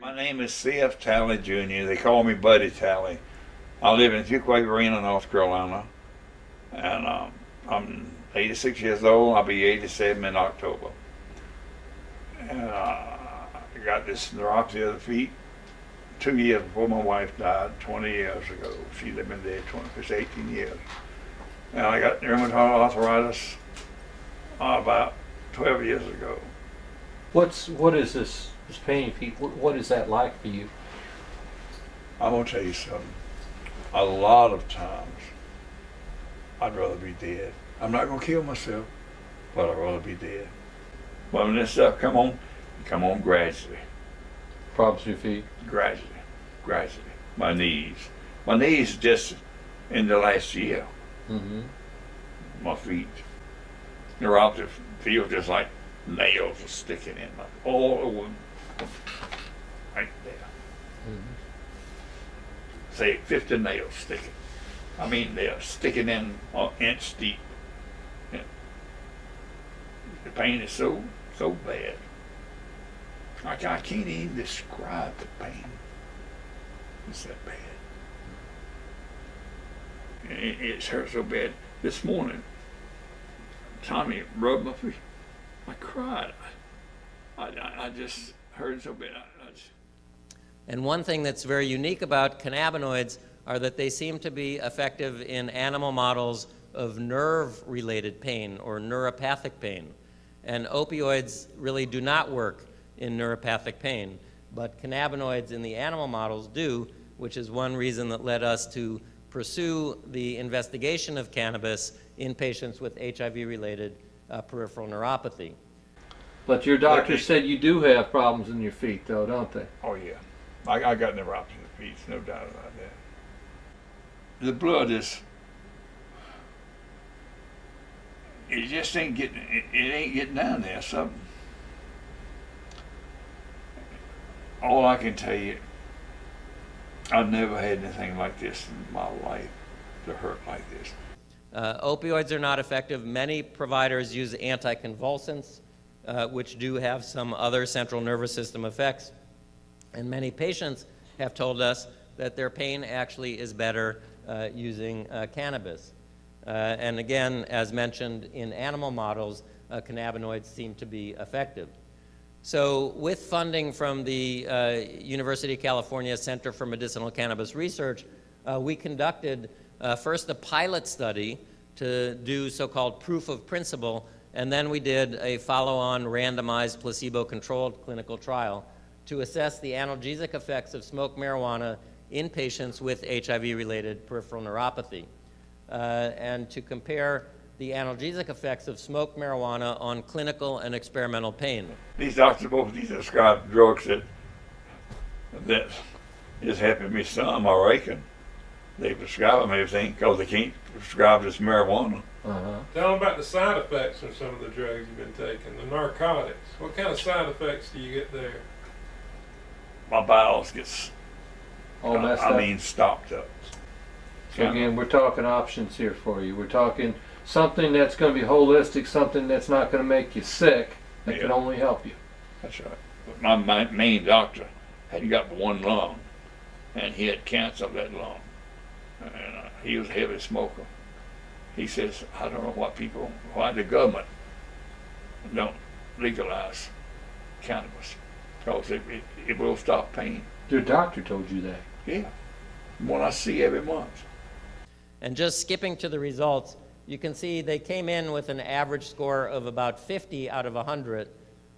My name is C.F. Talley Jr. They call me Buddy Talley. I live in Fuquay-Varina, North Carolina, and um, I'm 86 years old. I'll be 87 in October. And uh, I got this neuropathy of the feet two years before my wife died, 20 years ago. She'd been dead 20, for 18 years. And I got rheumatoid arthritis uh, about 12 years ago. What's what is this this pain feet? What, what is that like for you? I'm gonna tell you something. A lot of times, I'd rather be dead. I'm not gonna kill myself, but I'd rather be dead. But when this stuff come on, come on gradually, Problems your feet? gradually, gradually. My knees, my knees just in the last year. Mm-hmm. My feet, neuropathy feels just feel just like nails are sticking in my all over, right there. say 50 nails sticking. I mean, they're sticking in an inch deep. Yeah. The pain is so, so bad. I, I can't even describe the pain. It's that bad. It, it hurt so bad. This morning, Tommy rubbed my feet. I cried. I, I, I just hurt so And one thing that's very unique about cannabinoids are that they seem to be effective in animal models of nerve-related pain or neuropathic pain. And opioids really do not work in neuropathic pain, but cannabinoids in the animal models do, which is one reason that led us to pursue the investigation of cannabis in patients with HIV-related uh, peripheral neuropathy. But your doctor But it- said you do have problems in your feet, though, don't they? Oh yeah, I, I got neuropathy in the feet, no doubt about that. The blood is, it just ain't getting, it, it ain't getting down there. Something. All I can tell you, I've never had anything like this in my life to hurt like this. Uh, opioids are not effective. Many providers use anticonvulsants, uh, which do have some other central nervous system effects. And many patients have told us that their pain actually is better uh, using uh, cannabis. Uh, and again, as mentioned in animal models, uh, cannabinoids seem to be effective. So, with funding from the uh, University of California Center for Medicinal Cannabis Research, uh, we conducted uh, first a pilot study to do so called proof of principle, and then we did a follow on randomized placebo controlled clinical trial to assess the analgesic effects of smoked marijuana in patients with HIV related peripheral neuropathy, uh, and to compare the analgesic effects of smoked marijuana on clinical and experimental pain. These doctors both these prescribe drugs that that is helping me some, I reckon. They prescribe them everything because they can't prescribe this marijuana. Uh-huh. Tell them about the side effects of some of the drugs you've been taking, the narcotics. What kind of side effects do you get there? My bowels gets, All I, messed I up. mean, stopped up. so again, we're talking options here for you. We're talking something that's going to be holistic, something that's not going to make you sick, that can only help you. That's right. But my, my main doctor had got one lung, and he had cancer of that lung, and uh, he was a heavy smoker. He says, I don't know what people, why the government don't legalize cannabis, because it, it, it will stop pain. Your doctor told you that. Yeah, one I see every month. And just skipping to the results, you can see they came in with an average score of about 50 out of 100.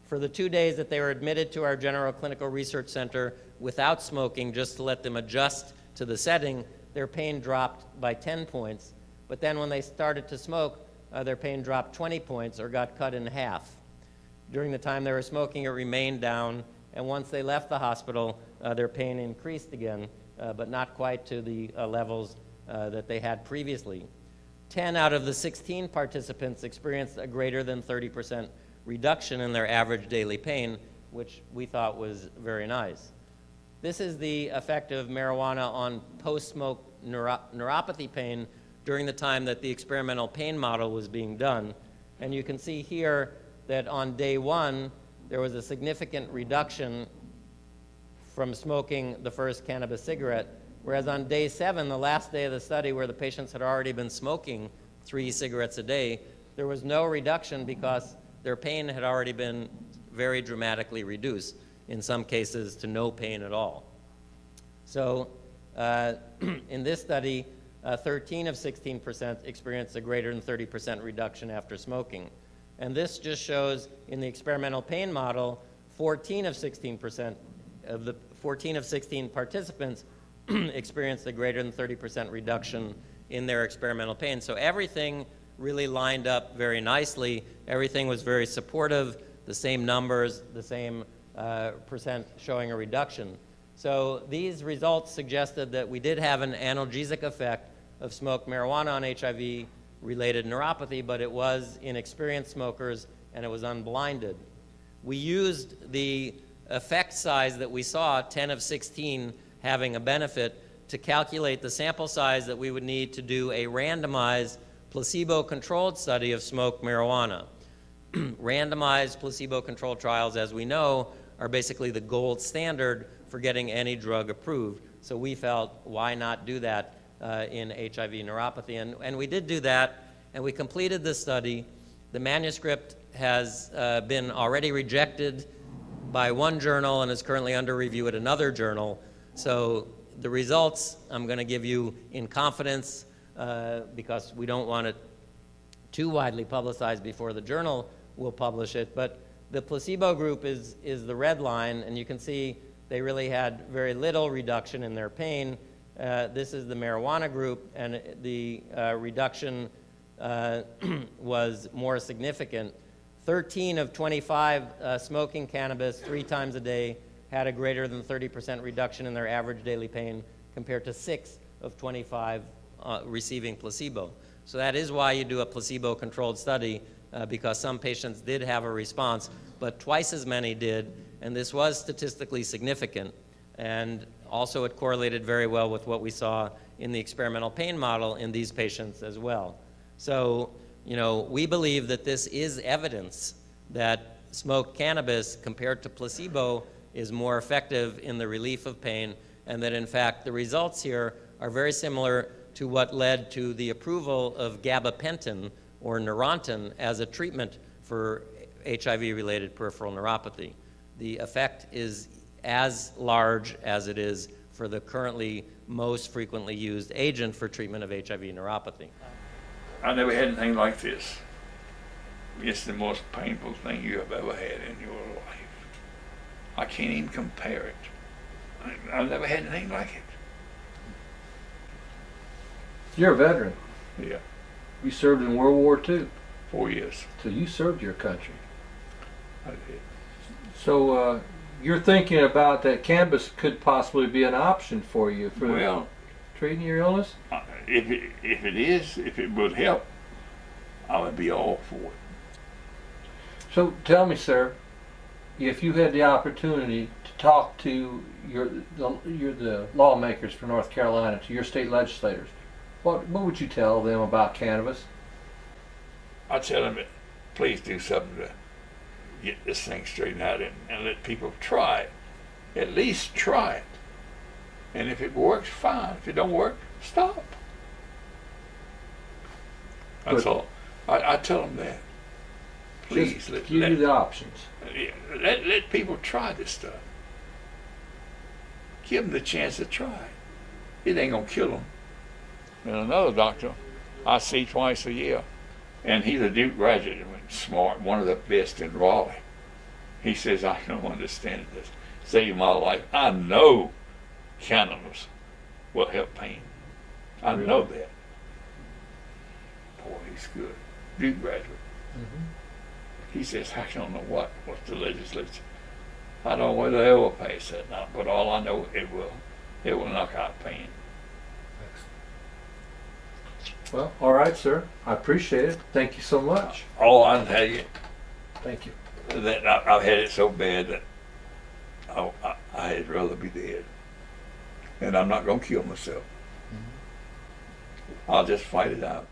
For the two days that they were admitted to our General Clinical Research Center without smoking, just to let them adjust to the setting, their pain dropped by 10 points. But then when they started to smoke, uh, their pain dropped 20 points or got cut in half. During the time they were smoking, it remained down, and once they left the hospital, uh, their pain increased again, uh, but not quite to the uh, levels uh, that they had previously. 10 out of the 16 participants experienced a greater than 30% reduction in their average daily pain, which we thought was very nice. This is the effect of marijuana on post-smoke neuro- neuropathy pain during the time that the experimental pain model was being done. And you can see here that on day one, there was a significant reduction from smoking the first cannabis cigarette. Whereas on day seven, the last day of the study where the patients had already been smoking three cigarettes a day, there was no reduction because their pain had already been very dramatically reduced, in some cases to no pain at all. So uh, in this study, uh, 13 of 16% experienced a greater than 30% reduction after smoking. And this just shows in the experimental pain model, 14 of 16% of the 14 of 16 participants experienced a greater than 30% reduction in their experimental pain. So everything really lined up very nicely. Everything was very supportive, the same numbers, the same percent showing a reduction. So these results suggested that we did have an analgesic effect of smoked marijuana on HIV related neuropathy, but it was in experienced smokers and it was unblinded. We used the effect size that we saw, 10 of 16 having a benefit, to calculate the sample size that we would need to do a randomized placebo-controlled study of smoked marijuana. randomized placebo-controlled trials, as we know, are basically the gold standard for getting any drug approved. So we felt, why not do that uh, in HIV neuropathy? And, and we did do that, and we completed the study. The manuscript has uh, been already rejected by one journal and is currently under review at another journal. So the results I'm going to give you in confidence uh, because we don't want it too widely publicized before the journal will publish it. But the placebo group is, is the red line, and you can see they really had very little reduction in their pain. Uh, this is the marijuana group, and the uh, reduction uh, was more significant. 13 of 25 uh, smoking cannabis three times a day had a greater than 30% reduction in their average daily pain compared to 6 of 25 uh, receiving placebo. So that is why you do a placebo-controlled study uh, because some patients did have a response, but twice as many did, and this was statistically significant. And also it correlated very well with what we saw in the experimental pain model in these patients as well. So, you know, we believe that this is evidence that smoked cannabis compared to placebo is more effective in the relief of pain, and that in fact the results here are very similar to what led to the approval of gabapentin or Neurontin as a treatment for HIV-related peripheral neuropathy. The effect is as large as it is for the currently most frequently used agent for treatment of HIV neuropathy. I never had anything like this. It's the most painful thing you have ever had in your life. I can't even compare it. I, I've never had anything like it. You're a veteran. Yeah, You served in World War II, four years. so you served your country. I did. So uh, you're thinking about that cannabis could possibly be an option for you for Well, treating your illness? uh, if it, if it is, if it would help, I would be all for it. So tell me, sir, if you had the opportunity to talk to your the, your, the lawmakers for North Carolina, to your state legislators, what what would you tell them about cannabis? I tell them, please do something to get this thing straightened out and, and let people try it. At least try it. And if it works, fine. If it don't work, stop. That's Good. all. I, I tell them that. Please let, give you the options. let, let people try this stuff. Give them the chance to try it. It ain't gonna kill them. And another doctor I see twice a year, and he's a Duke graduate, smart, one of the best in Raleigh. He says, I don't understand this. Saved my life. I know cannabis will help pain. I know that. Boy, he's good. Duke graduate. Mm-hmm. He says, I don't know what, what's the legislature. I don't know whether they'll pass that now, but all I know it will. It will knock out pain. Well, all right, sir. I appreciate it. Thank you so much. All I can tell you Thank you. that I, I've had it so bad that I, I, I'd rather be dead. And I'm not going to kill myself. Mm-hmm. I'll just fight it out.